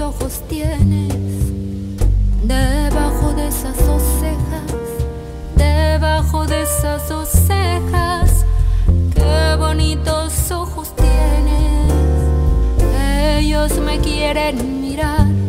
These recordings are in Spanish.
ojos tienes, debajo de esas dos cejas, debajo de esas dos cejas, qué bonitos ojos tienes, ellos me quieren mirar.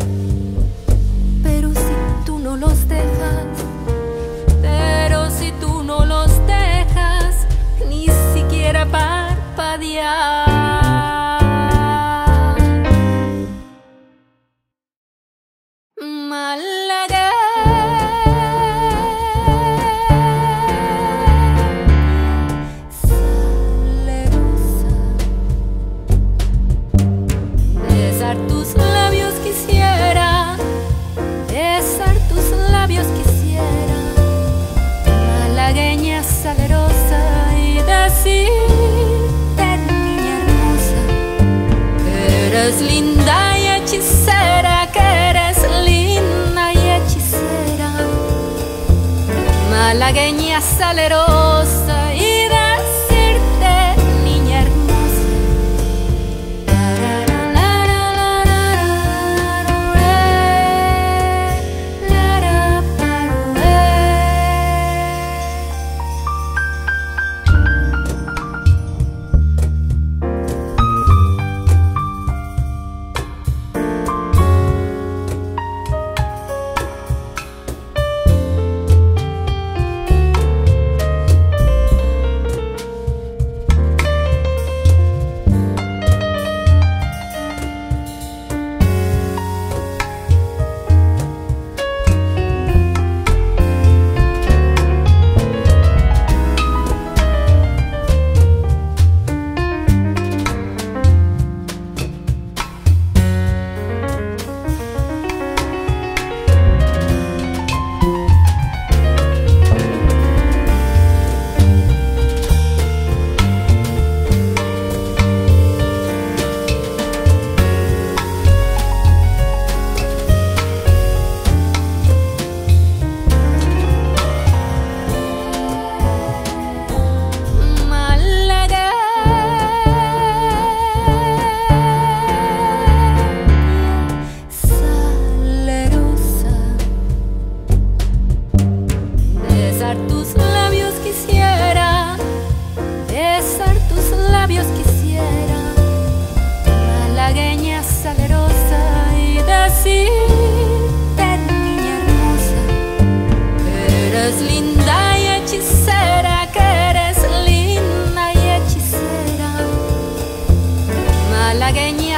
Bagenia Salero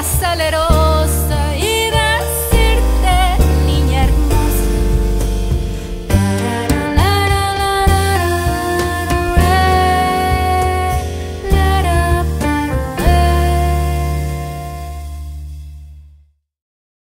aceleró.